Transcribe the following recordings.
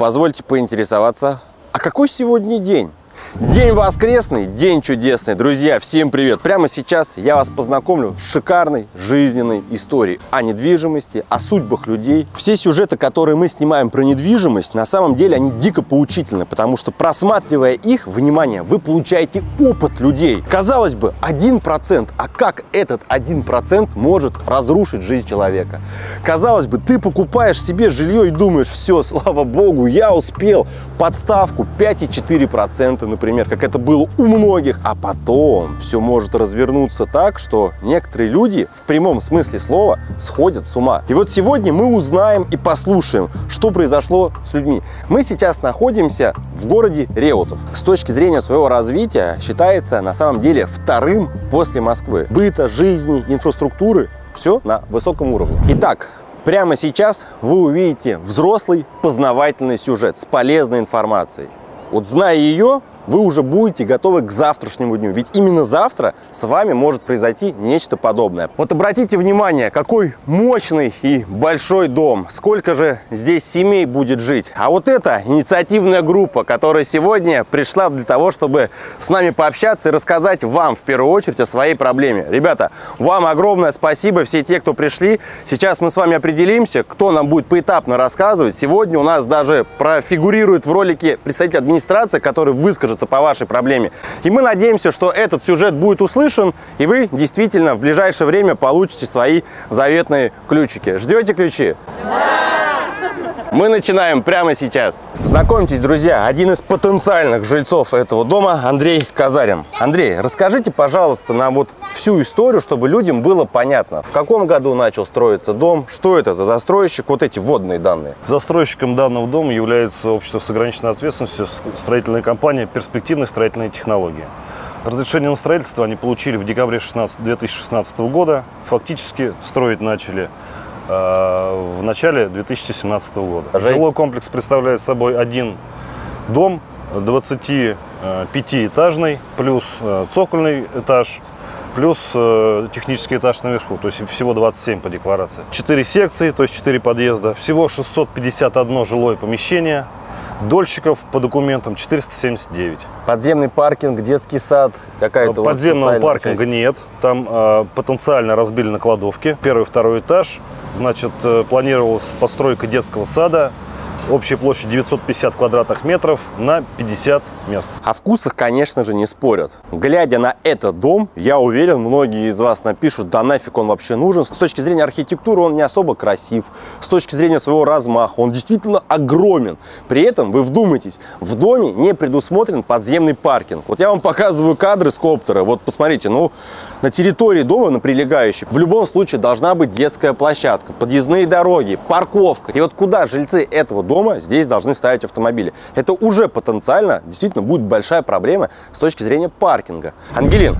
позвольте поинтересоваться, а какой сегодня день? День воскресный, день чудесный. Друзья, всем привет! Прямо сейчас я вас познакомлю с шикарной жизненной историей о недвижимости, о судьбах людей. Все сюжеты, которые мы снимаем про недвижимость, на самом деле они дико поучительны, потому что просматривая их, внимание, вы получаете опыт людей. Казалось бы, 1%, а как этот 1% может разрушить жизнь человека? Казалось бы, ты покупаешь себе жилье и думаешь, все, слава богу, я успел, подставку 5,4%, например, как это было у многих. А потом все может развернуться так, что некоторые люди в прямом смысле слова сходят с ума. И вот сегодня мы узнаем и послушаем, что произошло с людьми. Мы сейчас находимся в городе Реутов. С точки зрения своего развития считается на самом деле вторым после Москвы. Быта, жизни, инфраструктуры все на высоком уровне. Итак, Прямо сейчас вы увидите взрослый познавательный сюжет с полезной информацией. Вот зная ее, вы уже будете готовы к завтрашнему дню. Ведь именно завтра с вами может произойти нечто подобное. Вот обратите внимание, какой мощный и большой дом. Сколько же здесь семей будет жить. А вот эта инициативная группа, которая сегодня пришла для того, чтобы с нами пообщаться и рассказать вам в первую очередь о своей проблеме. Ребята, вам огромное спасибо, все те, кто пришли. Сейчас мы с вами определимся, кто нам будет поэтапно рассказывать. Сегодня у нас даже профигурирует в ролике представитель администрации, который выскажет выскажется по вашей проблеме. И мы надеемся, что этот сюжет будет услышан, и вы действительно в ближайшее время получите свои заветные ключики. Ждете ключи? Да! Мы начинаем прямо сейчас. Знакомьтесь, друзья, один из потенциальных жильцов этого дома Андрей Казарин. Андрей, расскажите, пожалуйста, нам вот всю историю, чтобы людям было понятно, в каком году начал строиться дом, что это за застройщик, вот эти вводные данные. Застройщиком данного дома является общество с ограниченной ответственностью, строительная компания «Перспективные строительные технологии». Разрешение на строительство они получили в декабре 16, 2016 года. Фактически строить начали в начале 2017 года. Жень. Жилой комплекс представляет собой один дом 25-этажный, плюс э, цокольный этаж, плюс э, технический этаж наверху, то есть всего 27 по декларации. 4 секции, то есть 4 подъезда, всего 651 жилое помещение, Дольщиков по документам 479. Подземный паркинг, детский сад, какая-то Подземного паркинга часть. нет. Там э, потенциально разбили на кладовке. Первый, второй этаж. Значит, э, планировалась постройка детского сада Общая площадь 950 квадратных метров на 50 мест. О вкусах, конечно же, не спорят. Глядя на этот дом, я уверен, многие из вас напишут, да нафиг он вообще нужен. С точки зрения архитектуры он не особо красив. С точки зрения своего размаха он действительно огромен. При этом, вы вдумайтесь, в доме не предусмотрен подземный паркинг. Вот я вам показываю кадры с коптера. Вот посмотрите, ну, на территории дома, на прилегающей, в любом случае должна быть детская площадка, подъездные дороги, парковка. И вот куда жильцы этого дома здесь должны ставить автомобили? Это уже потенциально действительно будет большая проблема с точки зрения паркинга. Ангелин,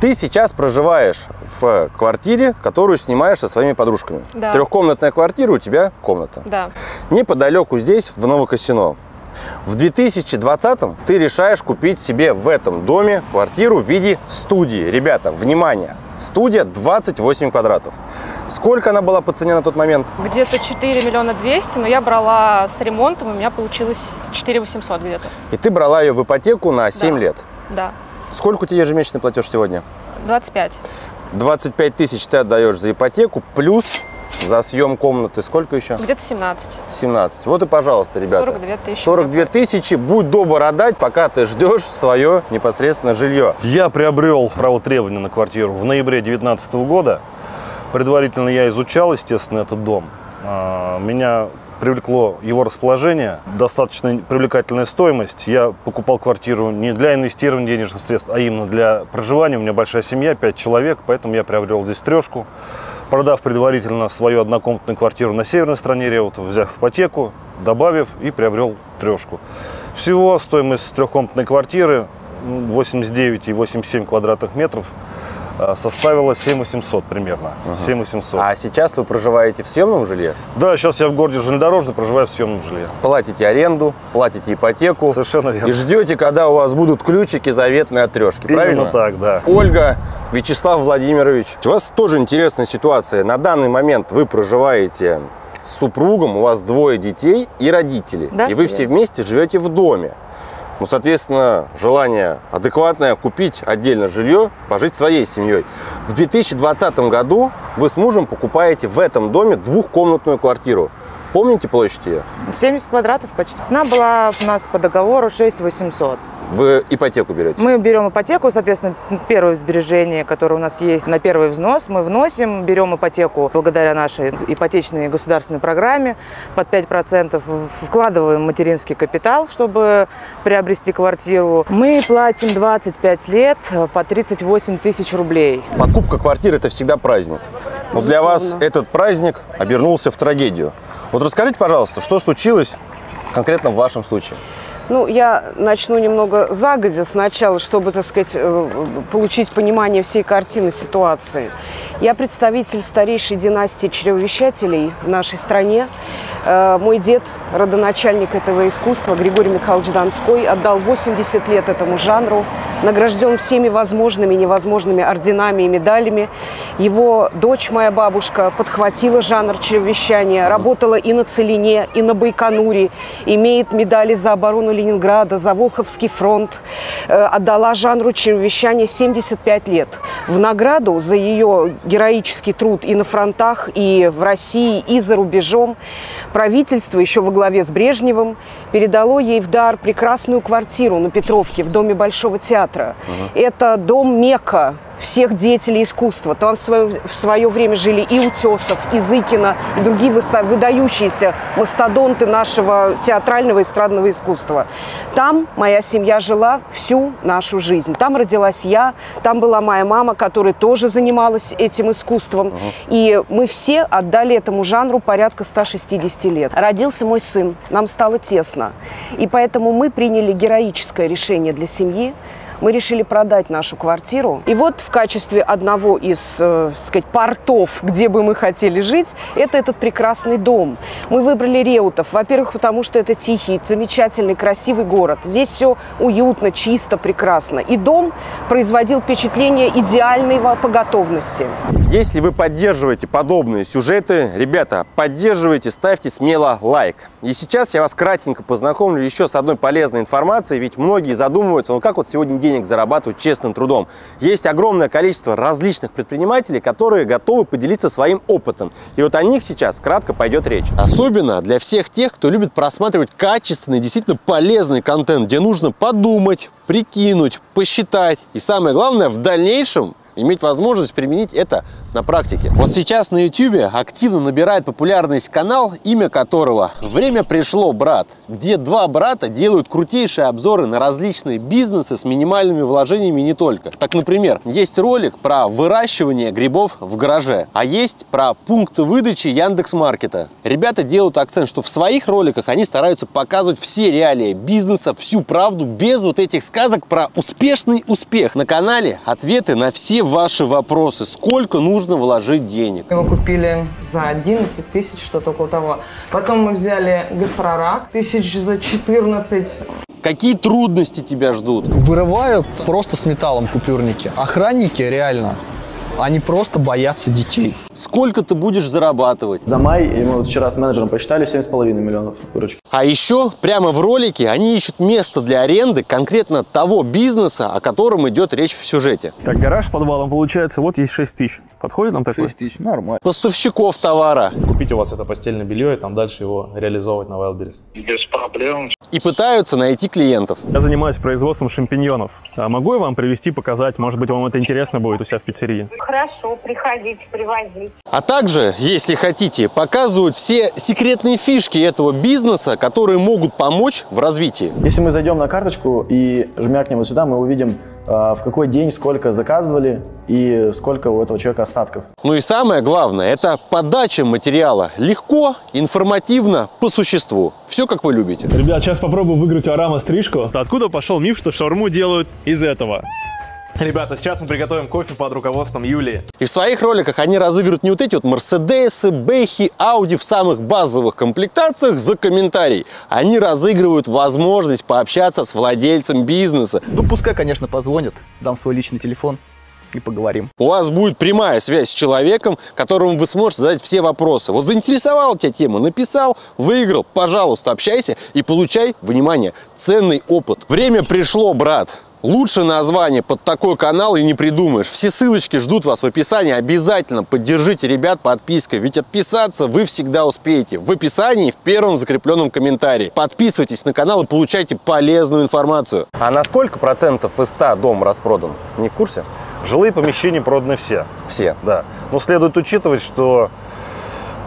ты сейчас проживаешь в квартире, которую снимаешь со своими подружками. Да. Трехкомнатная квартира, у тебя комната. Да. Неподалеку здесь, в Новокосино, в 2020 ты решаешь купить себе в этом доме квартиру в виде студии. Ребята, внимание! Студия 28 квадратов. Сколько она была по цене на тот момент? Где-то 4 миллиона 200, но я брала с ремонтом, у меня получилось 4 800 где-то. И ты брала ее в ипотеку на 7 да. лет? Да. Сколько у тебя ежемесячный платеж сегодня? 25. 25 тысяч ты отдаешь за ипотеку, плюс за съем комнаты сколько еще? Где-то 17. 17. Вот и пожалуйста, ребята. 42 тысячи. 42 тысячи. Будь добр отдать, пока ты ждешь свое непосредственно жилье. Я приобрел право требования на квартиру в ноябре 2019 года. Предварительно я изучал, естественно, этот дом. А, меня привлекло его расположение, достаточно привлекательная стоимость. Я покупал квартиру не для инвестирования денежных средств, а именно для проживания. У меня большая семья, 5 человек, поэтому я приобрел здесь трешку продав предварительно свою однокомнатную квартиру на северной стороне Реута, взяв ипотеку, добавив и приобрел трешку. Всего стоимость трехкомнатной квартиры 89,87 ну, квадратных метров составила 7800 примерно. Угу. 7800. А сейчас вы проживаете в съемном жилье? Да, сейчас я в городе железнодорожный проживаю в съемном жилье. Платите аренду, платите ипотеку. Совершенно верно. И ждете, когда у вас будут ключики заветные от трешки, Именно правильно? так, да. Ольга, Вячеслав Владимирович, у вас тоже интересная ситуация. На данный момент вы проживаете с супругом, у вас двое детей и родители. Да, и вы все вместе живете в доме. Ну, соответственно, желание адекватное купить отдельно жилье, пожить своей семьей. В 2020 году вы с мужем покупаете в этом доме двухкомнатную квартиру. Помните площадь ее? 70 квадратов почти. Цена была у нас по договору 6 800. Вы ипотеку берете? Мы берем ипотеку, соответственно, первое сбережение, которое у нас есть на первый взнос, мы вносим, берем ипотеку благодаря нашей ипотечной государственной программе под 5%, в- вкладываем материнский капитал, чтобы приобрести квартиру. Мы платим 25 лет по 38 тысяч рублей. Покупка квартиры – это всегда праздник. Но для вас этот праздник обернулся в трагедию. Вот расскажите, пожалуйста, что случилось конкретно в вашем случае? Ну, я начну немного загодя сначала, чтобы, так сказать, э, получить понимание всей картины ситуации. Я представитель старейшей династии чревовещателей в нашей стране. Э, Мой дед, родоначальник этого искусства, Григорий Михайлович Донской, отдал 80 лет этому жанру, награжден всеми возможными и невозможными орденами и медалями. Его дочь, моя бабушка, подхватила жанр чревовещания, работала и на Целине, и на Байконуре, имеет медали за оборону Ленинграда, за Волховский фронт, э, отдала жанру чревовещания 75 лет. В награду за ее героический труд и на фронтах, и в России, и за рубежом правительство еще во главе с Брежневым передало ей в дар прекрасную квартиру на Петровке в Доме Большого театра. Это дом Мека всех деятелей искусства. Там в свое, в свое время жили и Утесов, и Зыкина, и другие выдающиеся мастодонты нашего театрального и эстрадного искусства. Там моя семья жила всю нашу жизнь. Там родилась я, там была моя мама, которая тоже занималась этим искусством. И мы все отдали этому жанру порядка 160 лет. Родился мой сын, нам стало тесно. И поэтому мы приняли героическое решение для семьи мы решили продать нашу квартиру. И вот в качестве одного из, э, сказать, портов, где бы мы хотели жить, это этот прекрасный дом. Мы выбрали Реутов, во-первых, потому что это тихий, замечательный, красивый город. Здесь все уютно, чисто, прекрасно. И дом производил впечатление идеального по готовности. Если вы поддерживаете подобные сюжеты, ребята, поддерживайте, ставьте смело лайк. И сейчас я вас кратенько познакомлю еще с одной полезной информацией, ведь многие задумываются, ну как вот сегодня денег зарабатывать честным трудом. Есть огромное количество различных предпринимателей, которые готовы поделиться своим опытом. И вот о них сейчас кратко пойдет речь. Особенно для всех тех, кто любит просматривать качественный, действительно полезный контент, где нужно подумать, прикинуть, посчитать. И самое главное, в дальнейшем иметь возможность применить это на практике. Вот сейчас на YouTube активно набирает популярность канал, имя которого «Время пришло, брат», где два брата делают крутейшие обзоры на различные бизнесы с минимальными вложениями не только. Так, например, есть ролик про выращивание грибов в гараже, а есть про пункты выдачи Яндекс.Маркета. Ребята делают акцент, что в своих роликах они стараются показывать все реалии бизнеса, всю правду, без вот этих сказок про успешный успех. На канале ответы на все ваши вопросы. Сколько нужно вложить денег? Его купили за 11 тысяч, что-то около того. Потом мы взяли гастрорак тысяч за 14. Какие трудности тебя ждут? Вырывают просто с металлом купюрники. Охранники реально, они просто боятся детей. Сколько ты будешь зарабатывать? За май, и мы вот вчера с менеджером посчитали, 7,5 миллионов выручки. А еще прямо в ролике они ищут место для аренды конкретно того бизнеса, о котором идет речь в сюжете. Так, гараж с подвалом получается, вот есть 6 тысяч. Подходит нам такой? 6 тысяч, нормально. Поставщиков товара. купить у вас это постельное белье и там дальше его реализовывать на Wildberries. И пытаются найти клиентов. Я занимаюсь производством шампиньонов. А могу я вам привезти, показать? Может быть, вам это интересно будет у себя в пиццерии? Хорошо, приходите, привозите. А также, если хотите, показывают все секретные фишки этого бизнеса, которые могут помочь в развитии. Если мы зайдем на карточку и жмякнем вот сюда, мы увидим, в какой день сколько заказывали и сколько у этого человека остатков. Ну и самое главное, это подача материала. Легко, информативно, по существу. Все как вы любите. Ребят, сейчас попробую выиграть у Арама стрижку. Откуда пошел миф, что шаурму делают из этого? Ребята, сейчас мы приготовим кофе под руководством Юлии. И в своих роликах они разыгрывают не вот эти вот Мерседесы, Бэхи, Ауди в самых базовых комплектациях за комментарий. Они разыгрывают возможность пообщаться с владельцем бизнеса. Ну, пускай, конечно, позвонят, дам свой личный телефон. и поговорим. У вас будет прямая связь с человеком, которому вы сможете задать все вопросы. Вот заинтересовала тебя тема, написал, выиграл, пожалуйста, общайся и получай, внимание, ценный опыт. Время пришло, брат. Лучше название под такой канал и не придумаешь. Все ссылочки ждут вас в описании. Обязательно поддержите ребят подпиской, ведь отписаться вы всегда успеете. В описании в первом закрепленном комментарии. Подписывайтесь на канал и получайте полезную информацию. А на сколько процентов из 100 дом распродан? Не в курсе? Жилые помещения проданы все. Все. Да. Но следует учитывать, что,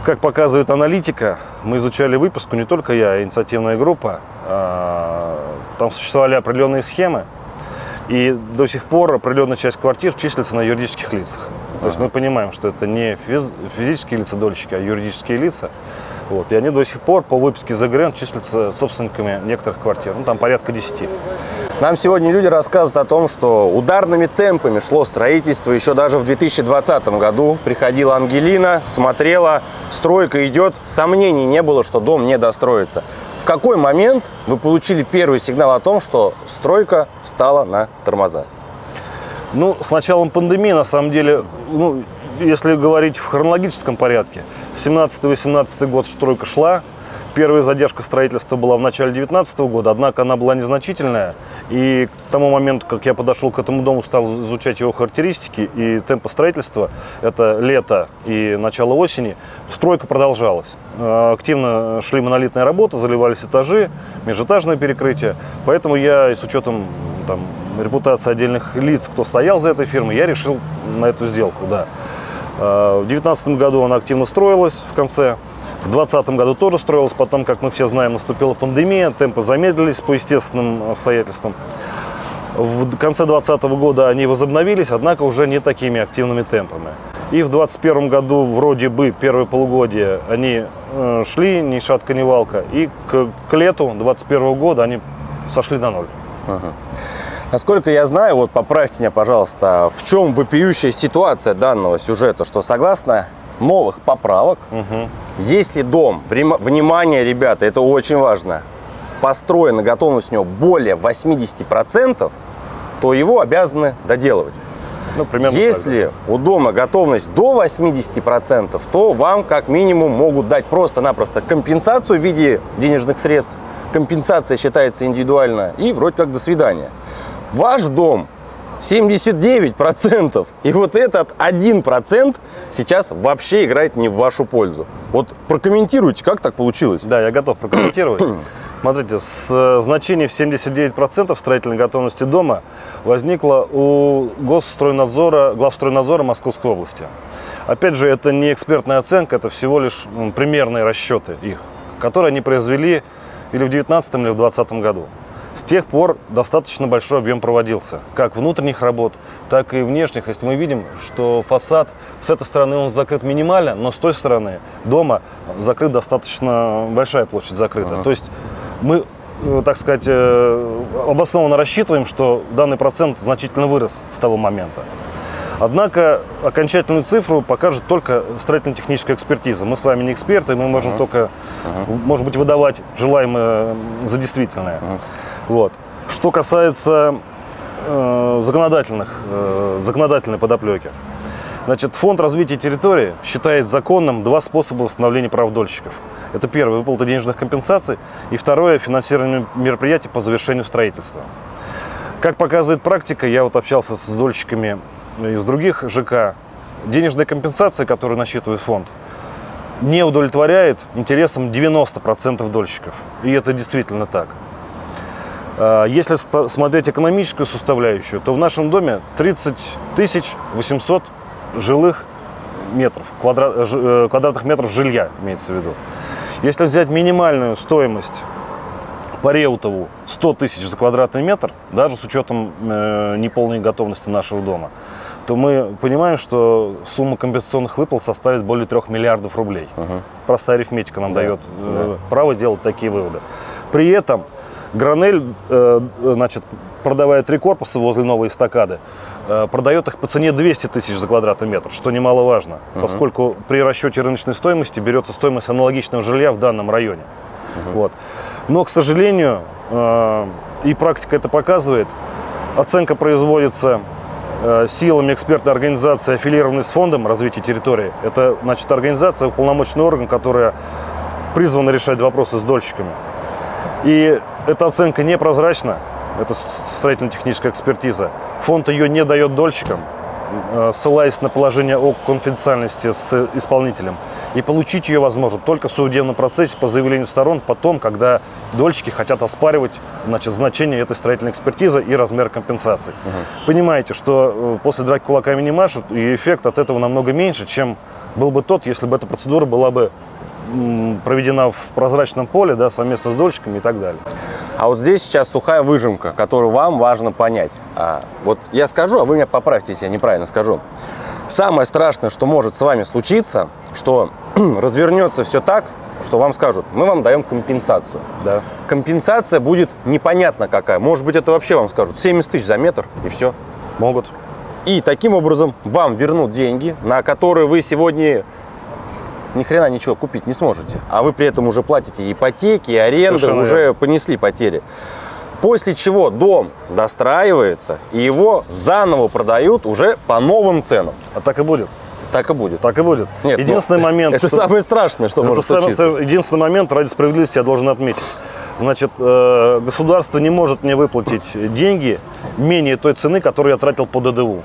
как показывает аналитика, мы изучали выпуску, не только я, а инициативная группа. А, Там существовали определенные схемы, и до сих пор определенная часть квартир числится на юридических лицах. То есть мы понимаем, что это не физ- физические лица дольщики, а юридические лица. Вот. И они до сих пор по выписке ЗГРН числятся собственниками некоторых квартир. Ну, там порядка 10. Нам сегодня люди рассказывают о том, что ударными темпами шло строительство еще даже в 2020 году. Приходила Ангелина, смотрела, стройка идет, сомнений не было, что дом не достроится. В какой момент вы получили первый сигнал о том, что стройка встала на тормоза? Ну, с началом пандемии, на самом деле, ну, если говорить в хронологическом порядке, 17-18 год стройка шла, первая задержка строительства была в начале 2019 года, однако она была незначительная. И к тому моменту, как я подошел к этому дому, стал изучать его характеристики и темпы строительства, это лето и начало осени, стройка продолжалась. Э, Активно шли монолитные работы, заливались этажи, межэтажное перекрытие. Поэтому я с учетом там, репутации отдельных лиц, кто стоял за этой фирмой, я решил на эту сделку, да. Э, В 2019 году она активно строилась в конце. В 2020 году тоже строилась, потом, как мы все знаем, наступила пандемия, темпы замедлились по естественным обстоятельствам. В конце 2020 года они возобновились, однако уже не такими активными темпами. И в 2021 году, вроде бы, первое полугодие они э, шли ни шатка, ни валка. И к, к лету 2021 года они сошли на ноль. Насколько я знаю, вот поправьте меня, пожалуйста, в чем вопиющая ситуация данного сюжета, что согласно новых поправок, если дом, внимание, ребята, это очень важно, построена готовность у него более 80%, то его обязаны доделывать. Ну, примерно Если у дома готовность до 80%, то вам как минимум могут дать просто-напросто компенсацию в виде денежных средств. Компенсация считается индивидуально и вроде как до свидания. Ваш дом 79%. И вот этот 1% сейчас вообще играет не в вашу пользу. Вот прокомментируйте, как так получилось? Да, я готов прокомментировать. Смотрите, с э, значение в 79% строительной готовности дома возникло у Госстройнадзора, главстройнадзора Московской области. Опять же, это не экспертная оценка, это всего лишь примерные расчеты их, которые они произвели или в 2019 или в 2020 году. С тех пор достаточно большой объем проводился, как внутренних работ, так и внешних. Если мы видим, что фасад с этой стороны он закрыт минимально, но с той стороны дома закрыт достаточно большая площадь закрыта. То есть мы, э, так сказать, э, обоснованно рассчитываем, что данный процент значительно вырос с того момента. Однако окончательную цифру покажет только строительно-техническая экспертиза. Мы с вами не эксперты, мы можем только, может быть, выдавать желаемое за действительное. Вот. Что касается э, законодательных, э, законодательной подоплеки. Значит, Фонд развития территории считает законным два способа восстановления прав дольщиков. Это первое – выплата денежных компенсаций, и второе – финансирование мероприятий по завершению строительства. Как показывает практика, я вот общался с дольщиками из других ЖК, денежная компенсация, которую насчитывает фонд, не удовлетворяет интересам 90% дольщиков. И это действительно так. А, Если смотреть экономическую составляющую, то в нашем доме 30 тысяч 800 жилых метров, квадра- ж- э, квадратных метров жилья имеется в виду. Если взять минимальную стоимость по Реутову 100 тысяч за квадратный метр, даже с учетом э, неполной готовности нашего дома, то мы понимаем, что сумма компенсационных выплат составит более 3 миллиардов рублей. Простая арифметика нам дает э, право делать такие выводы. При этом Гранель, э, значит, продавая три корпуса возле новой эстакады, э, продает их по цене 200 тысяч за квадратный метр, что немаловажно, поскольку при расчете рыночной стоимости берется стоимость аналогичного жилья в данном районе. Вот. Но, к сожалению, э, и практика это показывает, оценка производится э, силами экспертной организации, аффилированной с фондом развития территории. Это, значит, организация, уполномоченный орган, которая призвана решать вопросы с дольщиками. И эта оценка непрозрачна, это строительно-техническая экспертиза. Фонд ее не дает дольщикам, э, ссылаясь на положение о конфиденциальности с исполнителем. И получить ее возможно только в судебном процессе по заявлению сторон, потом, когда дольщики хотят оспаривать значит, значение этой строительной экспертизы и размер компенсации. Угу. Понимаете, что э, после драки кулаками не машут, и эффект от этого намного меньше, чем был бы тот, если бы эта процедура была бы проведена в прозрачном поле, да, совместно с дольщиками и так далее. А вот здесь сейчас сухая выжимка, которую вам важно понять. А, вот я скажу, а вы меня поправьте, если я неправильно скажу. Самое страшное, что может с вами случиться, что развернется все так, что вам скажут, мы вам даем компенсацию. Да. Компенсация будет непонятно какая. Может быть, это вообще вам скажут 70 тысяч за метр, и все. Могут. И таким образом вам вернут деньги, на которые вы сегодня ни хрена ничего купить не сможете. А вы при этом уже платите ипотеки, аренды, Совершенно уже верно. понесли потери. После чего дом достраивается, и его заново продают уже по новым ценам. А так и будет. Так и будет. Так и будет. Нет, единственный ну, момент. Это что... самое страшное, что это может самое, случиться. Единственный момент ради справедливости я должен отметить. Значит, э, государство не может мне выплатить деньги менее той цены, которую я тратил по ДДУ,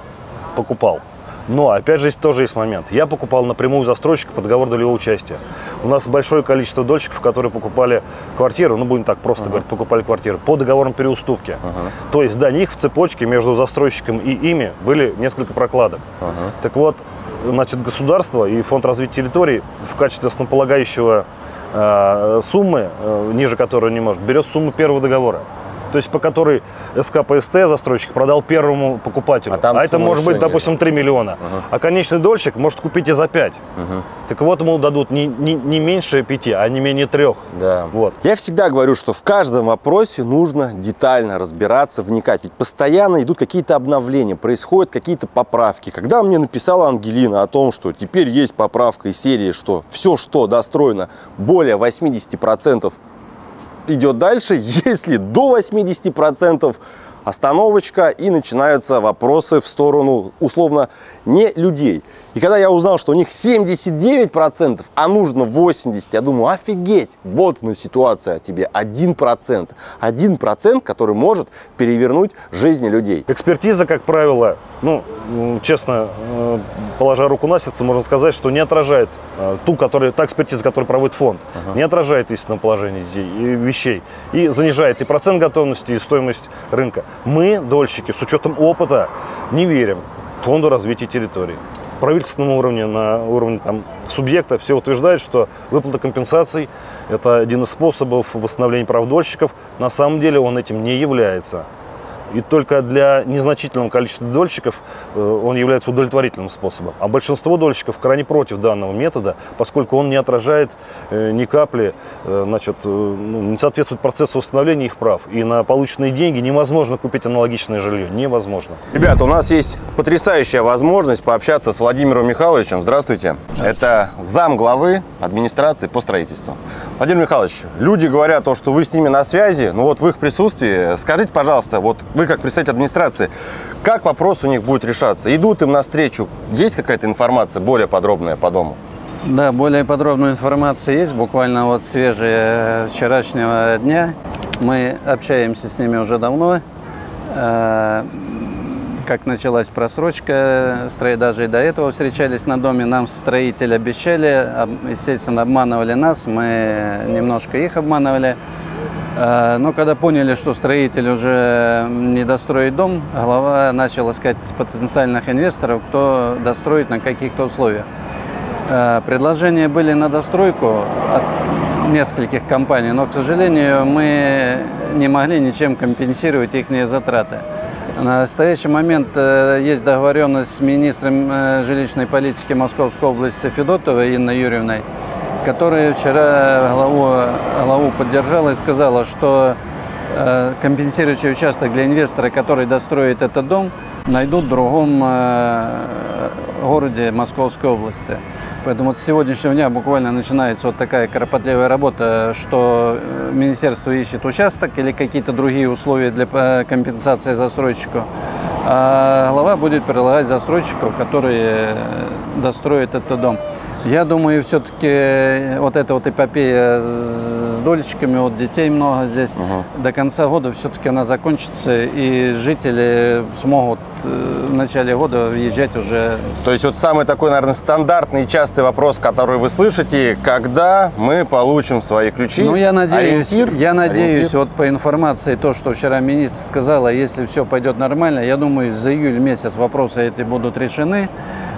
покупал. Но, опять же, здесь тоже есть момент. Я покупал напрямую застройщика по договору долевого участия. У нас большое количество дольщиков, которые покупали квартиру, ну, будем так просто uh-huh. говорить, покупали квартиру по договорам переуступки. Uh-huh. То есть до них в цепочке между застройщиком и ими были несколько прокладок. Uh-huh. Так вот, значит, государство и Фонд развития территорий в качестве основополагающего э, суммы, э, ниже которой не может, берет сумму первого договора то есть по которой СКПСТ застройщик продал первому покупателю. А, а это может быть, допустим, 3 миллиона. Угу. А конечный дольщик может купить и за 5. Угу. Так вот, ему дадут не, не, не меньше 5, а не менее 3. Да. Вот. Я всегда говорю, что в каждом вопросе нужно детально разбираться, вникать. Ведь постоянно идут какие-то обновления, происходят какие-то поправки. Когда мне написала Ангелина о том, что теперь есть поправка из серии, что все, что достроено более 80% идет дальше, если до 80% остановочка и начинаются вопросы в сторону условно не людей. И когда я узнал, что у них 79%, а нужно 80%, я думаю, офигеть, вот она ситуация тебе, 1%. 1%, который может перевернуть жизни людей. Экспертиза, как правило, ну, честно, э, положа руку на сердце, можно сказать, что не отражает э, ту, которая, та экспертиза, которую проводит фонд, uh-huh. не отражает истинное положение вещей и занижает и процент готовности, и стоимость рынка. Мы, дольщики, с учетом опыта, не верим фонду развития территории правительственном уровне, на уровне там, субъекта все утверждают, что выплата компенсаций – это один из способов восстановления прав дольщиков. На самом деле он этим не является. И только для незначительного количества дольщиков э, он является удовлетворительным способом. А большинство дольщиков крайне против данного метода, поскольку он не отражает э, ни капли, э, значит, ну, не соответствует процессу восстановления их прав. И на полученные деньги невозможно купить аналогичное жилье. Невозможно. Ребята, у нас есть потрясающая возможность пообщаться с Владимиром Михайловичем. Здравствуйте. Это зам главы администрации по строительству. Владимир Михайлович, люди говорят то, что вы с ними на связи, ну вот в их присутствии, скажите, пожалуйста, вот вы как представитель администрации, как вопрос у них будет решаться? Идут им навстречу? Есть какая-то информация более подробная по дому? Да, более подробная информация есть, буквально вот свежая вчерашнего дня. Мы общаемся с ними уже давно. Э, как началась просрочка, даже и до этого встречались на доме, нам строители обещали, естественно, обманывали нас, мы немножко их обманывали. Э, но когда поняли, что строитель уже не достроит дом, глава начал искать потенциальных инвесторов, кто достроит на каких-то условиях. Э, предложения были на достройку от нескольких компаний, но, к сожалению, мы не могли ничем компенсировать их затраты. На настоящий момент э, есть договоренность с министром жилищной политики Московской области Федотовой Инной Юрьевной, которая вчера главу, главу поддержала и сказала, что э, компенсирующий участок для инвестора, который достроит этот дом, найдут в другом э, городе Московской области. Поэтому с сегодняшнего дня буквально начинается вот такая кропотливая работа, что э, министерство ищет участок или какие-то другие условия для компенсации застройщику. а глава будет предлагать застройщиков, которые достроят этот дом. Я думаю, все-таки вот эта вот эпопея с дольщиками, вот детей много здесь, до конца года все-таки она закончится, и жители смогут э, в начале года въезжать уже. То есть вот самый такой, наверное, стандартный и частый вопрос, который вы слышите, когда мы получим свои ключи? Ну, я надеюсь, Ориентир? я надеюсь, Ориентир? вот по информации, то, что вчера министр сказала, если все пойдет нормально, я думаю, за июль месяц вопросы эти будут решены.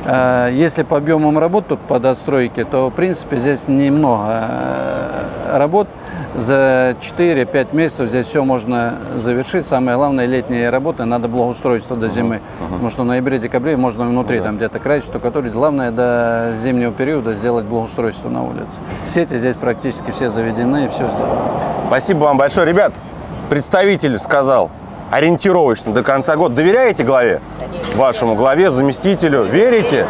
Э, Если по объемам работ тут по достройке, то, в принципе, здесь немного э, работ. За 4-5 месяцев здесь все можно завершить. Самое главное, летние работы надо благоустроиться до зимы. Потому что в ноябре-декабре можно внутри там где-то краить, штукатурить. Главное, до зимнего периода сделать благоустройство на улице. Сети здесь практически все заведены, и все сделано. Спасибо вам большое. Ребят, представитель сказал, ориентировочно до конца года. Доверяете главе? Вашему главе, заместителю? Верите?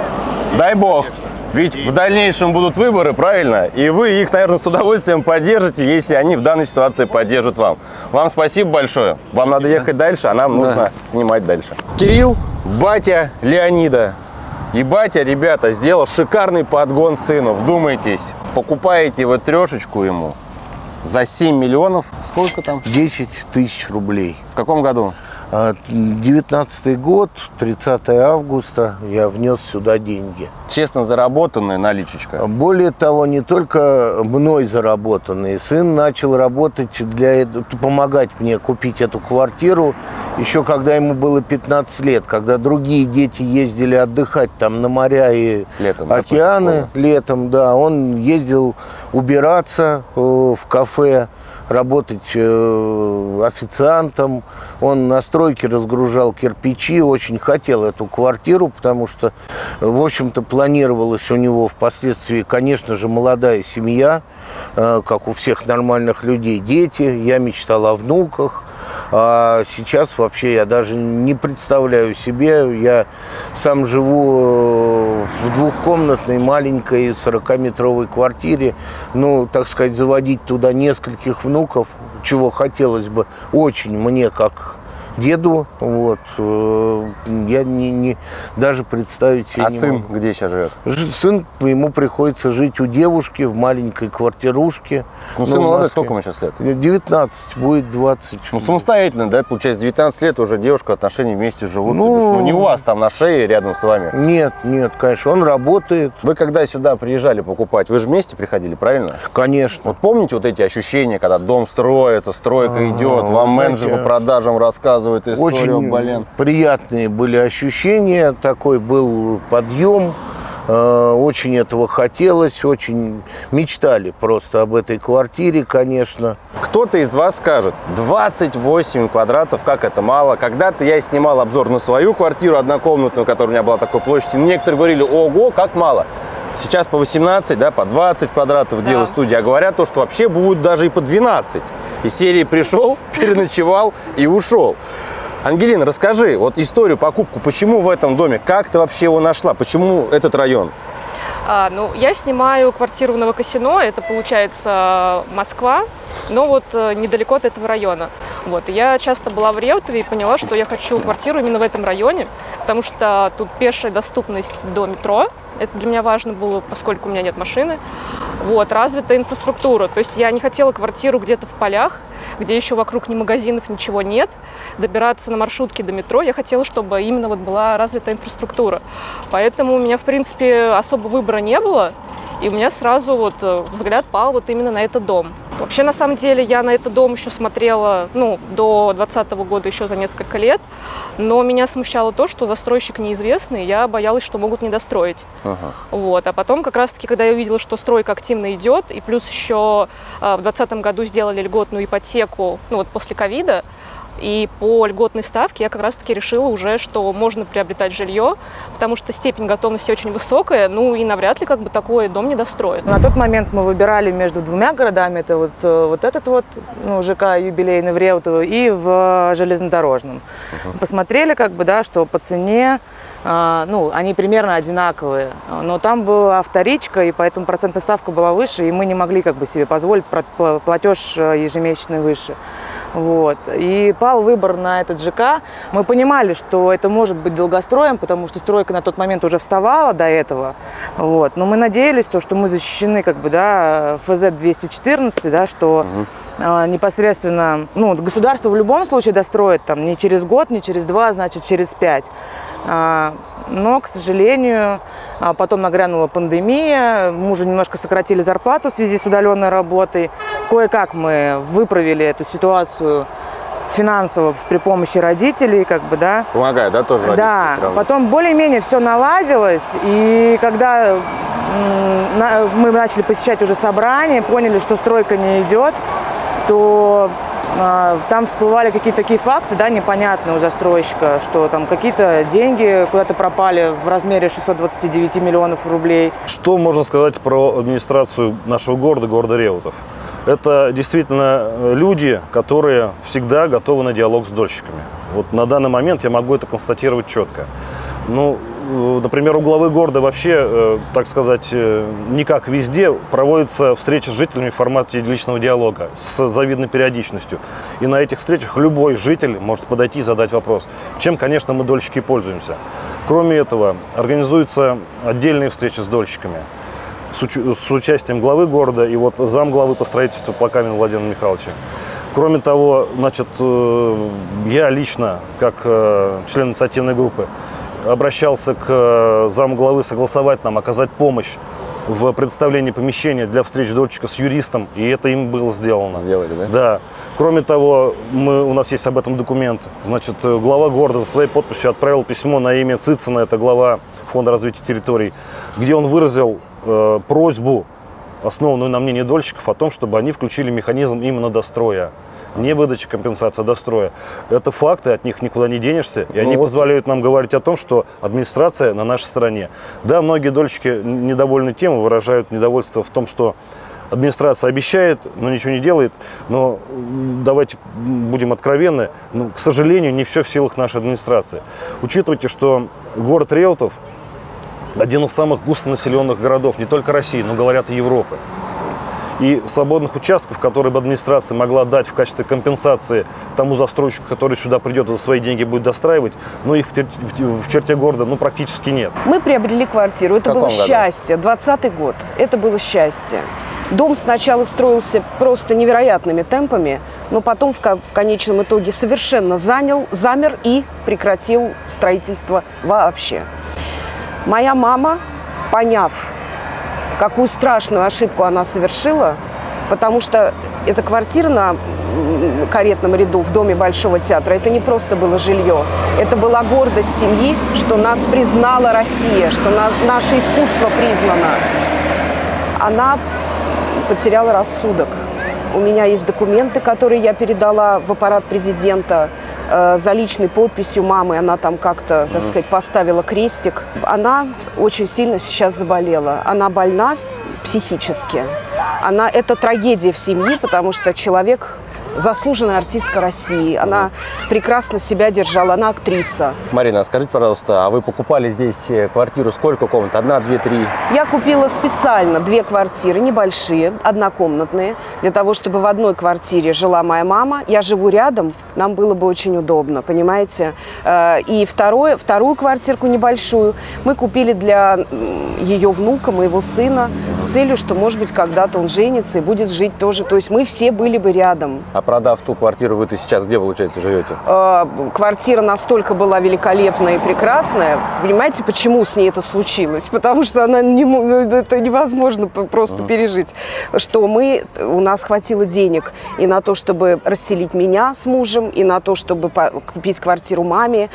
Дай бог. Ведь в дальнейшем будут выборы, правильно? И вы их, наверное, с удовольствием поддержите, если они в данной ситуации поддержат вам. Вам спасибо большое. Вам надо ехать дальше, а нам нужно снимать дальше. Кирилл, батя Леонида. И батя, ребята, сделал шикарный подгон сыну. Вдумайтесь, покупаете вы трешечку ему за 7 миллионов. Сколько там? 10 тысяч рублей. В каком году? 19 год, 30 августа я внес сюда деньги. Честно заработанная наличечка. Более того, не только мной заработанные. Сын начал работать для помогать мне купить эту квартиру еще когда ему было 15 лет, когда другие дети ездили отдыхать там на моря и Летом, океаны летом, да, он ездил убираться э, в кафе, работать э, официантом. Он на стройке разгружал кирпичи, очень хотел эту квартиру, потому что, в общем-то, планировалось у него впоследствии, конечно же, молодая семья, э, как у всех нормальных людей, дети. Я мечтал о внуках. А сейчас вообще я даже не представляю себе. Я сам живу э, в двухкомнатной маленькой 40-метровой квартире. Ну, так сказать, заводить туда нескольких внуков, чего хотелось бы очень мне как деду, вот, э, я не, не, даже представить себе А не сын могу. где сейчас живет? Сын, ему приходится жить у девушки в маленькой квартирушке. Ну, сын молодой, сколько ему сейчас лет? 19, будет 20. Ну, самостоятельно, да, получается, 19 лет уже девушка, отношения вместе живут. Ну, бишь, ну, не у вас там на шее рядом с вами. Нет, нет, конечно, он работает. Вы когда сюда приезжали покупать, вы же вместе приходили, правильно? Конечно. Вот помните вот эти ощущения, когда дом строится, стройка А, идет, вы вам знаете, менеджер по продажам рассказывает историю, Очень блин. приятные были ощущения, такой был подъем. э, Очень этого хотелось, очень мечтали просто об этой квартире, конечно. Кто-то из вас скажет, 28 квадратов, как это мало. Когда-то я снимал обзор на свою квартиру однокомнатную, которая у меня была такой площади. Некоторые говорили, ого, как мало. Сейчас по 18, да, по 20 квадратов делаю студия. А говорят то, что вообще будет даже и по 12. Из серии пришел, переночевал и ушел. Ангелина, расскажи вот историю покупку. Почему в этом доме? Как ты вообще его нашла? Почему этот район? А, ну, я снимаю квартиру в Новокосино, это получается Москва, но вот э, недалеко от этого района. Вот, я часто была в Реутове и поняла, что я хочу квартиру именно в этом районе, потому что тут пешая доступность до метро, это для меня важно было, поскольку у меня нет машины. Вот, развитая инфраструктура, то есть я не хотела квартиру где-то в полях, где еще вокруг ни магазинов, ничего нет, добираться на маршрутке до метро, я хотела, чтобы именно вот была развита инфраструктура. Поэтому у меня, в принципе, особо выбора не было, и у меня сразу вот э, взгляд пал вот именно на этот дом. Вообще, на самом деле, я на этот дом еще смотрела, ну, до 2020 года еще за несколько лет, но меня смущало то, что застройщик неизвестный, я боялась, что могут не достроить. Вот. А потом, как раз-таки, когда я увидела, что стройка активно идет, и плюс еще э, в 2020 году сделали льготную ипотеку, ну вот после ковида, и по льготной ставке я как раз-таки решила уже, что можно приобретать жилье, потому что степень готовности очень высокая, ну и навряд ли как бы такой дом не достроят. На тот момент мы выбирали между двумя городами. Это вот, э, вот этот вот ну, ЖК юбилейный в Реутово и в железнодорожном. Посмотрели, как бы, да, что по цене а, ну, они примерно одинаковые. Но там была вторичка, и поэтому процентная ставка была выше, и мы не могли как бы себе позволить платеж э, ежемесячный выше. Вот. И пал выбор на этот ЖК. Мы понимали, что это может быть долгостроем, потому что стройка на тот момент уже вставала до этого. Вот. Но мы надеялись, то, что мы защищены как бы, да, ФЗ-214, да, что э, непосредственно ну, государство в любом случае достроит там, не через год, не через два, значит через пять. Но, к сожалению, а, потом нагрянула пандемия, мужу немножко сократили зарплату в связи с удаленной работой. Кое-как мы выправили эту ситуацию финансово при помощи родителей, как бы, да. Помогает, да, тоже Да, потом более-менее все наладилось, и когда мы начали посещать уже собрания, поняли, что стройка не идет, то там всплывали какие-то такие факты, да, непонятные у застройщика, что там какие-то деньги куда-то пропали в размере 629 миллионов рублей. Что можно сказать про администрацию нашего города, города Реутов? Это действительно э, люди, которые всегда готовы на диалог с дольщиками. Вот на данный момент я могу это констатировать четко. Ну, например, у главы города вообще, э, так сказать, э, не как везде, проводятся встречи с жителями в формате личного диалога с завидной периодичностью. И на этих встречах любой житель может подойти и задать вопрос, чем, конечно, мы дольщики пользуемся. Кроме этого, организуются отдельные встречи с дольщиками с, с участием главы города и вот зам главы по строительству Плакамина Владимира Михайловича. Кроме того, значит, э, я лично, как э, член инициативной группы, обращался к э, заму главы согласовать нам, оказать помощь в предоставлении помещения для встреч дольщика с юристом, и это им было сделано. Сделали, да? Да. Кроме того, мы, у нас есть об этом документ. Значит, э, глава города за своей подписью отправил письмо на имя Цицина, это глава Фонда развития территорий, где он выразил э, просьбу, основанную на мнении дольщиков, о том, чтобы они включили механизм именно достроя. Не выдачи компенсации, а достроя. Это факты, от них никуда не денешься. И они вот. позволяют нам говорить о том, что администрация на нашей стороне. Да, многие дольщики недовольны тем, выражают недовольство в том, что администрация обещает, но ничего не делает. Но давайте будем откровенны, ну, к сожалению, не все в силах нашей администрации. Учитывайте, что город Реутов один из самых густонаселенных городов не только России, но, говорят, и Европы. И свободных участков, которые бы администрация могла дать в качестве компенсации тому застройщику, который сюда придет и за свои деньги будет достраивать, ну их в, в- в черте города ну, практически нет. Мы приобрели квартиру. Это было году? счастье. 20 год. Это было счастье. Дом сначала строился просто невероятными темпами, но потом в, ко- в конечном итоге совершенно занял, замер и прекратил строительство вообще. Моя мама, поняв, какую страшную ошибку она совершила, потому что эта квартира на каретном ряду в доме Большого театра, это не просто было жилье, это была гордость семьи, что нас признала Россия, что на- наше искусство признано. Она потеряла рассудок. У меня есть документы, которые я передала в аппарат президента за личной подписью мамы. Она там как-то, так сказать, поставила крестик. Она очень сильно сейчас заболела. Она больна психически. Она, это трагедия в семье, потому что человек заслуженная артистка России. Она прекрасно себя держала, она актриса. Марина, а скажите, пожалуйста, а вы покупали здесь э, квартиру сколько комнат? Одна, две, три? Я купила специально две квартиры, небольшие, однокомнатные, для того, чтобы в одной квартире жила моя мама. Я живу рядом, нам было бы очень удобно, понимаете? Э, И второе, вторую квартирку небольшую мы купили для ее внука, моего сына, целью, что, может быть, когда-то он женится и будет жить тоже. То есть мы все были бы рядом. А продав ту квартиру, вы-то сейчас где, получается, живете? Э, квартира настолько была великолепная и прекрасная. Понимаете, почему с ней это случилось? Потому что она не, мо- это невозможно просто пережить. Что мы, у нас хватило денег и на то, чтобы расселить меня с мужем, и на то, чтобы купить квартиру маме.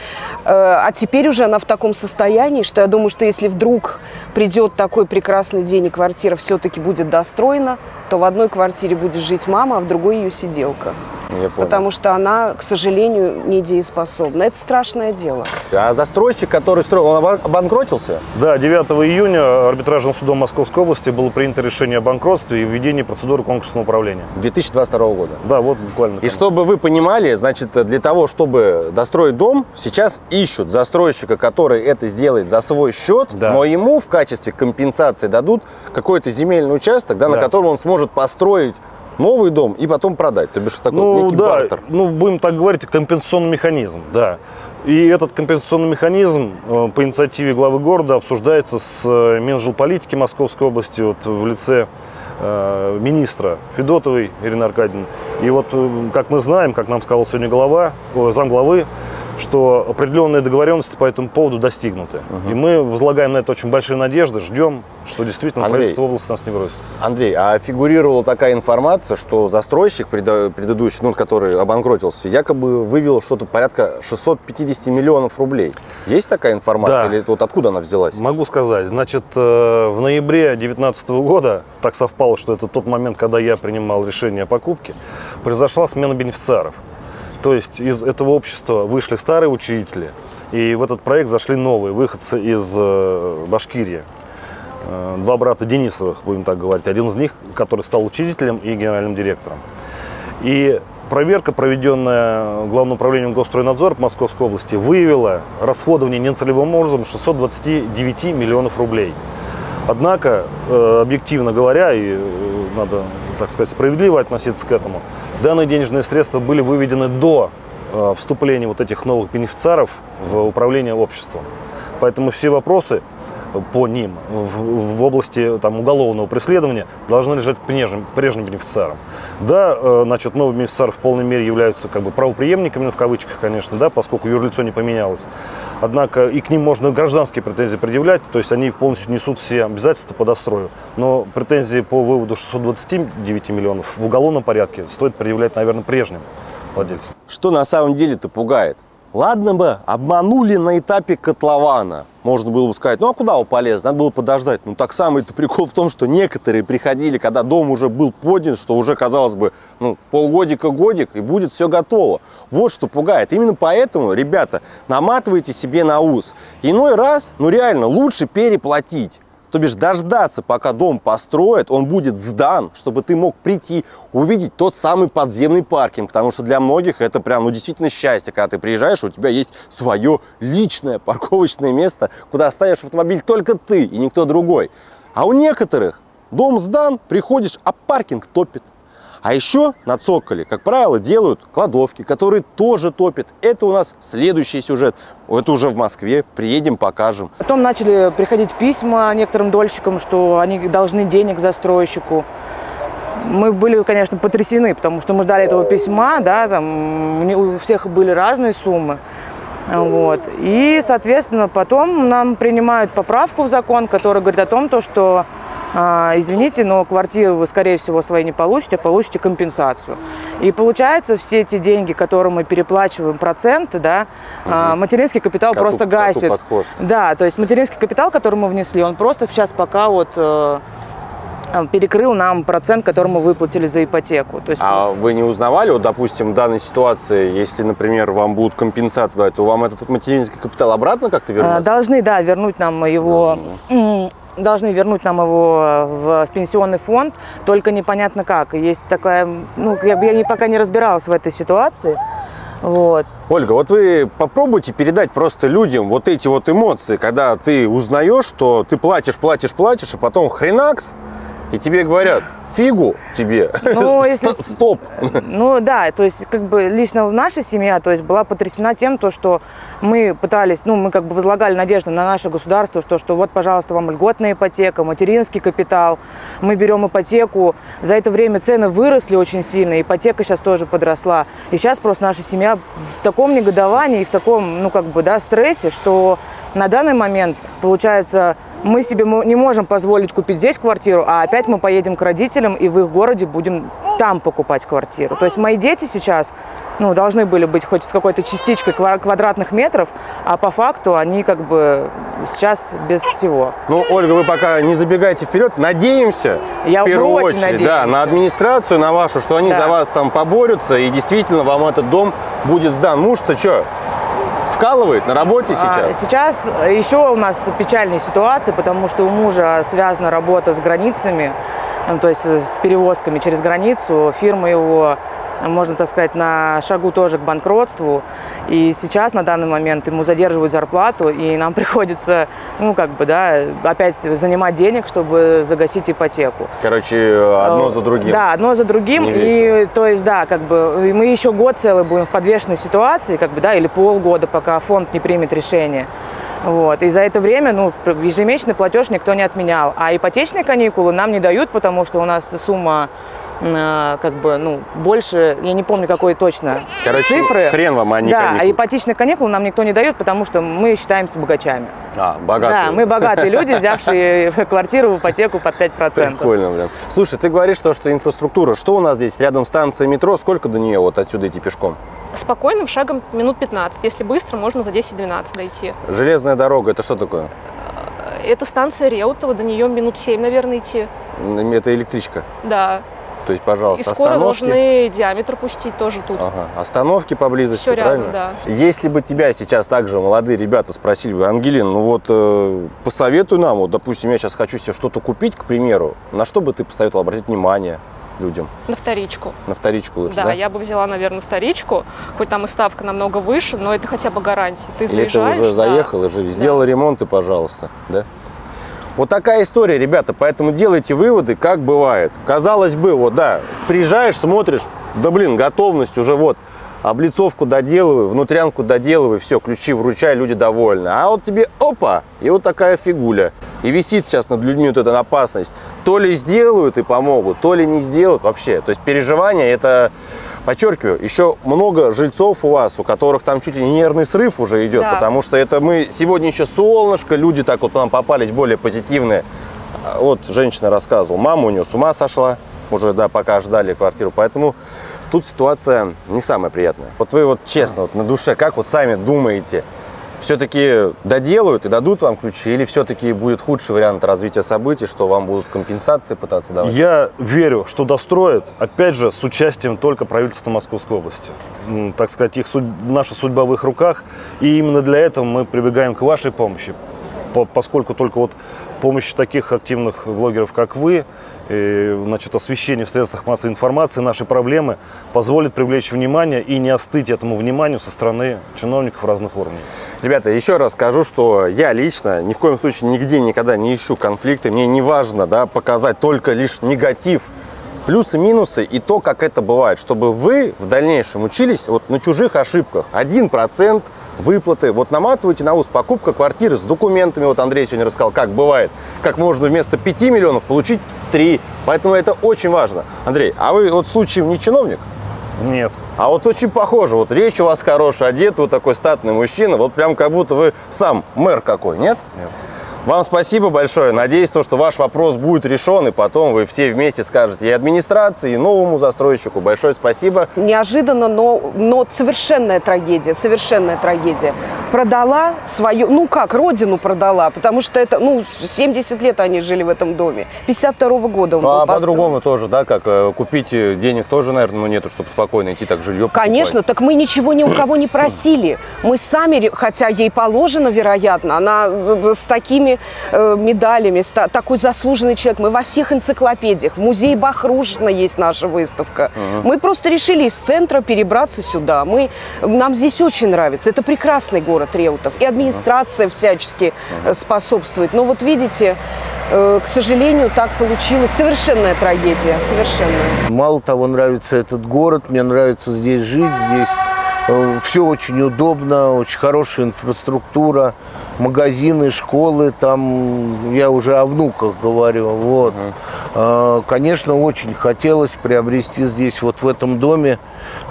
Э, а теперь уже она в таком состоянии, что я думаю, что если вдруг придет такой прекрасный день и квартира все-таки будет достроена, то в одной квартире будет жить мама, а в другой ее сиделка. Я понял. Потому что она, к сожалению, недееспособна. Это страшное дело. А застройщик, который строил, он обан- обанкротился? Да, 9 июня арбитражным судом Московской области было принято решение о банкротстве и введении процедуры конкурсного управления. 2022 года. Да, вот буквально. И чтобы вы понимали, значит, для того, чтобы достроить дом, сейчас ищут застройщика, который это сделает за свой счет, но ему в качестве компенсации дадут какой-то земельный участок, да, на Да. котором он сможет построить новый дом и потом продать. То бишь такой Ну некий да, бартер. ну будем так говорить, компенсационный механизм, да. И этот компенсационный механизм э, по инициативе главы города обсуждается с э, Минжилполитики Московской области вот, в лице э, министра Федотовой Ирины Аркадьевны. И вот, э, как мы знаем, как нам сказал сегодня глава, о, замглавы, что определенные договоренности по этому поводу достигнуты. И мы возлагаем на это очень большие надежды, ждем, что действительно Андрей. правительство области нас не бросит. Андрей, а фигурировала такая информация, что застройщик предыдущий, ну, который обанкротился, якобы вывел что-то порядка 650 миллионов рублей. Есть такая информация Да. или вот откуда она взялась? Могу сказать. Значит, э, в ноябре 2019 года, так совпало, что это тот момент, когда я принимал решение о покупке, произошла смена бенефициаров. То есть из этого общества вышли старые учредители, и в этот проект зашли новые выходцы из э, Башкирии. Э, Два брата Денисовых, будем так говорить. Один из них, который стал учредителем и генеральным директором. И проверка, проведенная Главным управлением Госстройнадзора по Московской области, выявила расходование нецелевым образом 629 миллионов рублей. Однако, э, объективно говоря, и э, надо, так сказать, справедливо относиться к этому, данные денежные средства были выведены до э, вступления вот этих новых бенефициаров в управление обществом. Поэтому все вопросы по ним в, в области там, уголовного преследования должны лежать прежним, прежним бенефициарам. Да, э, значит, новые бенефициары в полной мере являются как бы правоприемниками, ну, в кавычках, конечно, да, поскольку юрлицо не поменялось. Однако и к ним можно гражданские претензии предъявлять, то есть они полностью несут все обязательства по дострою. Но претензии по выводу 629 миллионов в уголовном порядке стоит предъявлять, наверное, прежним владельцам. Что на самом деле-то пугает? Ладно бы, обманули на этапе котлована. Можно было бы сказать, ну а куда вы полез? Надо было подождать. Ну так самый-то прикол в том, что некоторые приходили, когда дом уже был поднят, что уже, казалось бы, ну, полгодика-годик, и будет все готово. Вот что пугает. Именно поэтому, ребята, наматывайте себе на ус. Иной раз, ну реально, лучше переплатить. То бишь дождаться, пока дом построят, он будет сдан, чтобы ты мог прийти, увидеть тот самый подземный паркинг. Потому что для многих это прям, ну, действительно счастье, когда ты приезжаешь, у тебя есть свое личное парковочное место, куда ставишь автомобиль только ты и никто другой. А у некоторых дом сдан, приходишь, а паркинг топит. А еще на цоколе, как правило, делают кладовки, которые тоже топят. Это у нас следующий сюжет. Это уже в Москве. Приедем, покажем. Потом начали приходить письма некоторым дольщикам, что они должны денег застройщику. Мы были, конечно, потрясены, потому что мы ждали этого письма, да, там у всех были разные суммы. Вот. И, соответственно, потом нам принимают поправку в закон, которая говорит о том, то, что извините, но квартиру вы, скорее всего, свои не получите, а получите компенсацию. И получается, все эти деньги, которые мы переплачиваем, проценты, да, а, материнский капитал Коту- просто коту гасит. под хвост. Да, то есть материнский капитал, который мы внесли, он просто сейчас пока вот э, э, перекрыл нам процент, который мы выплатили за ипотеку. То есть А вы не узнавали, вот, допустим, в данной ситуации, если, например, вам будут компенсации давать, то вам этот материнский капитал обратно как-то э, вернуть? должны, да, вернуть нам его... м, Должны вернуть нам его в, в пенсионный фонд, только непонятно как. И Есть такая, ну, я, я пока не разбиралась в этой ситуации. Вот. Ольга, вот вы попробуйте передать просто людям вот эти вот эмоции, когда ты узнаешь, что ты платишь, платишь, платишь, а потом хренакс, и тебе говорят, фигу тебе, Ну, если- Ст- стоп. Ну да, то есть как бы лично наша семья, то есть была потрясена тем, то, что мы пытались, ну мы как бы возлагали надежду на наше государство, что, что вот, пожалуйста, вам льготная ипотека, материнский капитал, мы берем ипотеку. За это время цены выросли очень сильно, ипотека сейчас тоже подросла. И сейчас просто наша семья в таком негодовании и в таком, ну как бы, да, стрессе, что на данный момент, получается, мы себе не можем позволить купить здесь квартиру, а опять мы поедем к родителям и в их городе будем там покупать квартиру. То есть мои дети сейчас ну, должны были быть хоть с какой-то частичкой ква- квадратных метров, а по факту они как бы сейчас без всего. Ну, Ольга, вы пока не забегайте вперед. Надеемся, Я в первую очередь, да, надеюсь. на администрацию, на вашу, что они Да. за вас там поборются, и действительно вам этот дом будет сдан. Муж-то что, вкалывает на работе А, сейчас? Сейчас еще у нас печальная ситуация, потому что у мужа связана работа с границами. ну, то есть с перевозками через границу. Фирма его можно так сказать, на шагу тоже к банкротству. И сейчас, на данный момент, ему задерживают зарплату, и нам приходится, ну, как бы, да, опять занимать денег, чтобы загасить ипотеку. Короче, одно за другим. Да, одно за другим. И, то есть, да, как бы, мы еще год целый будем в подвешенной ситуации, как бы, да, или полгода, пока фонд не примет решение. Вот. И за это время ну, ежемесячный платеж никто не отменял. А ипотечные каникулы нам не дают, потому что у нас сумма э, как бы, ну, больше, я не помню, какой точно Короче, цифры. хрен вам, а не Да, каникулы. а ипотечные каникулы нам никто не дает, потому что мы считаемся богачами. А, богатые. Да, мы богатые люди, взявшие квартиру в ипотеку под 5%. Прикольно, блин. Слушай, ты говоришь, что, что инфраструктура. Что у нас здесь? Рядом станция метро. Сколько до нее вот отсюда идти пешком? Спокойным шагом минут 15. Если быстро, можно за 10-12 дойти. Железная дорога, это что такое? Это станция Реутова, до нее минут 7, наверное, идти. Это электричка. Да. То есть, И пожалуйста, скоро остановки. должны диаметр пустить тоже тут. Ага, остановки поблизости, Всё рядом, правильно? да. Если бы тебя сейчас также молодые ребята спросили бы, Ангелин, ну вот э, посоветуй нам, вот, допустим, я сейчас хочу себе что-то купить, к примеру, на что бы ты посоветовал обратить внимание людям? На вторичку. На вторичку лучше, да? Да, я бы взяла, наверное, вторичку. Хоть там и ставка намного выше, но это хотя бы гарантия. Ты И это заезжаешь, уже да. заехал, и же сделал ремонт, и пожалуйста, да? Вот такая история, ребята, поэтому делайте выводы, как бывает. Казалось бы, вот, да, приезжаешь, смотришь, да, блин, готовность уже вот, облицовку доделываю, внутрянку доделываю, все, ключи вручай, люди довольны. А вот тебе, опа, и вот такая фигуля. И висит сейчас над людьми вот эта опасность. То ли сделают и помогут, то ли не сделают вообще. То есть переживания это, подчеркиваю, еще много жильцов у вас, у которых там чуть ли не нервный срыв уже идет, Да. потому что это мы сегодня еще солнышко, люди так вот нам попались более позитивные. А Вот женщина рассказывала, мама у нее с ума сошла, уже, да, пока ждали квартиру, поэтому тут ситуация не самая приятная. Вот вы вот честно, вот на душе, как вот сами думаете, все-таки доделают и дадут вам ключи, или все-таки будет худший вариант развития событий, что вам будут компенсации пытаться давать? Я верю, что достроят, опять же, с участием только правительства Московской области. Так сказать, их суд- наша судьба в их руках. И именно для этого мы прибегаем к вашей помощи. По- Поскольку только вот помощь таких активных блогеров, как вы, э, значит, освещение в средствах массовой информации, наши проблемы позволит привлечь внимание и не остыть этому вниманию со стороны чиновников разных уровней. Ребята, еще раз скажу, что я лично ни в коем случае нигде никогда не ищу конфликты. Мне не важно да, показать только лишь негатив, плюсы, минусы и то, как это бывает, чтобы вы в дальнейшем учились вот на чужих ошибках. Один процент выплаты. Вот наматывайте на ус покупка квартиры с документами. Вот Андрей сегодня рассказал, как бывает. Как можно вместо 5 миллионов получить 3. Поэтому это очень важно. Андрей, а вы вот случаем не чиновник? Нет. А вот очень похоже, вот речь у вас хорошая, одет вы такой статный мужчина, вот прям как будто вы сам мэр какой, нет? Нет. Вам спасибо большое. Надеюсь, то, что ваш вопрос будет решен, и потом вы все вместе скажете и администрации, и новому застройщику. Большое спасибо. Неожиданно, но, но совершенная трагедия, совершенная трагедия. Продала свою, ну как, родину продала, потому что это, ну, 70 лет они жили в этом доме. 52 года он Ну, был а по-другому тоже, да, как э, купить э, денег тоже, наверное, ну, нету, чтобы спокойно идти так жилье покупать. Конечно, так мы ничего ни у кого не просили. Мы сами, хотя ей положено, вероятно, она э, с такими э, медалями, такой заслуженный человек. Мы во всех энциклопедиях. В музее Бахрушина есть наша выставка. Мы просто решили из центра перебраться сюда. Мы, нам здесь очень нравится. Это прекрасный город Реутов. И администрация всячески э, способствует. Но вот видите, э, к сожалению, так получилось. Совершенная трагедия, совершенная. Мало того, нравится этот город, мне нравится здесь жить, здесь все очень удобно, очень хорошая инфраструктура, магазины, школы, там я уже о внуках говорю, вот. Э, Конечно, очень хотелось приобрести здесь, вот в этом доме.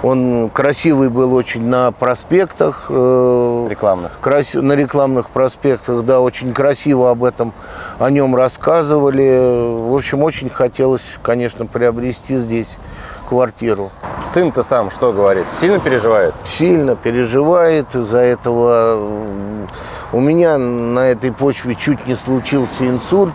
Он красивый был очень на проспектах. э, Рекламных. краси- на рекламных проспектах, да, очень красиво об этом, о нем рассказывали. В общем, очень хотелось, конечно, приобрести здесь квартиру. Сын-то сам что говорит? Сильно переживает? Сильно переживает из-за этого. У меня на этой почве чуть не случился инсульт.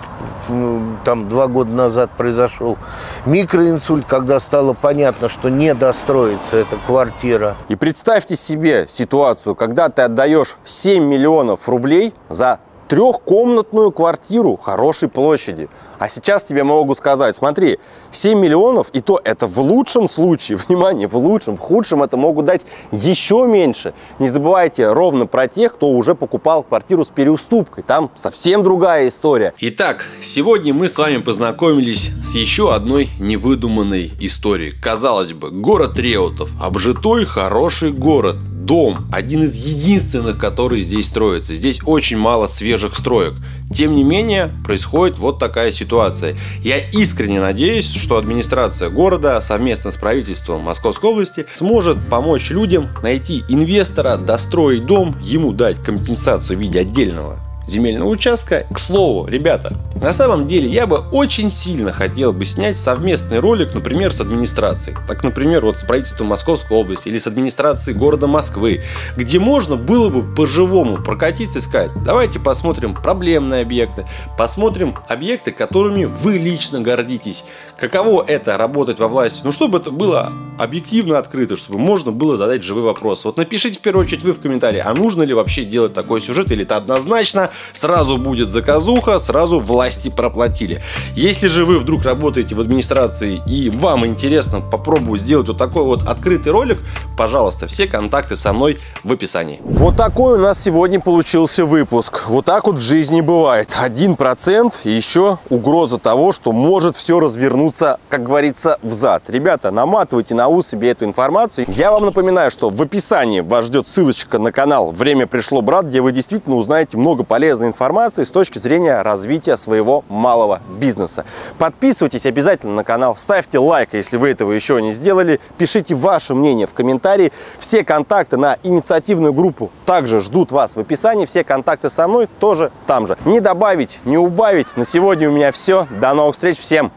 Там два года назад произошел микроинсульт, когда стало понятно, что не достроится эта квартира. И представьте себе ситуацию, когда ты отдаешь 7 миллионов рублей за трехкомнатную квартиру хорошей площади. А сейчас тебе могут сказать, смотри, 7 миллионов, и то это в лучшем случае, внимание, в лучшем, в худшем это могут дать еще меньше. Не забывайте ровно про тех, кто уже покупал квартиру с переуступкой. Там совсем другая история. Итак, сегодня мы с вами познакомились с еще одной невыдуманной историей. Казалось бы, город Реутов, обжитой хороший город, дом, один из единственных, который здесь строится. Здесь очень мало свежих строек. Тем не менее, происходит вот такая ситуация. Я искренне надеюсь, что администрация города совместно с правительством Московской области сможет помочь людям найти инвестора, достроить дом, ему дать компенсацию в виде отдельного земельного участка. К слову, ребята, на самом деле я бы очень сильно хотел бы снять совместный ролик, например, с администрацией. Так, например, вот с правительством Московской области или с администрацией города Москвы, где можно было бы по-живому прокатиться и сказать, давайте посмотрим проблемные объекты, посмотрим объекты, которыми вы лично гордитесь. Каково это работать во власти? Ну, чтобы это было объективно открыто, чтобы можно было задать живой вопрос. Вот напишите в первую очередь вы в комментарии, а нужно ли вообще делать такой сюжет или это однозначно сразу будет заказуха, сразу власти проплатили. Если же вы вдруг работаете в администрации и вам интересно попробовать сделать вот такой вот открытый ролик, пожалуйста, все контакты со мной в описании. Вот такой у нас сегодня получился выпуск. Вот так вот в жизни бывает. Один процент и еще угроза того, что может все развернуться, как говорится, в зад. Ребята, наматывайте на ус себе эту информацию. Я вам напоминаю, что в описании вас ждет ссылочка на канал «Время пришло, брат», где вы действительно узнаете много полезного полезной информации с точки зрения развития своего малого бизнеса. Подписывайтесь обязательно на канал, ставьте лайк, если вы этого еще не сделали, пишите ваше мнение в комментарии. Все контакты на инициативную группу также ждут вас в описании, все контакты со мной тоже там же. Не добавить, не убавить. На сегодня у меня все. До новых встреч, всем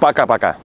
пока-пока.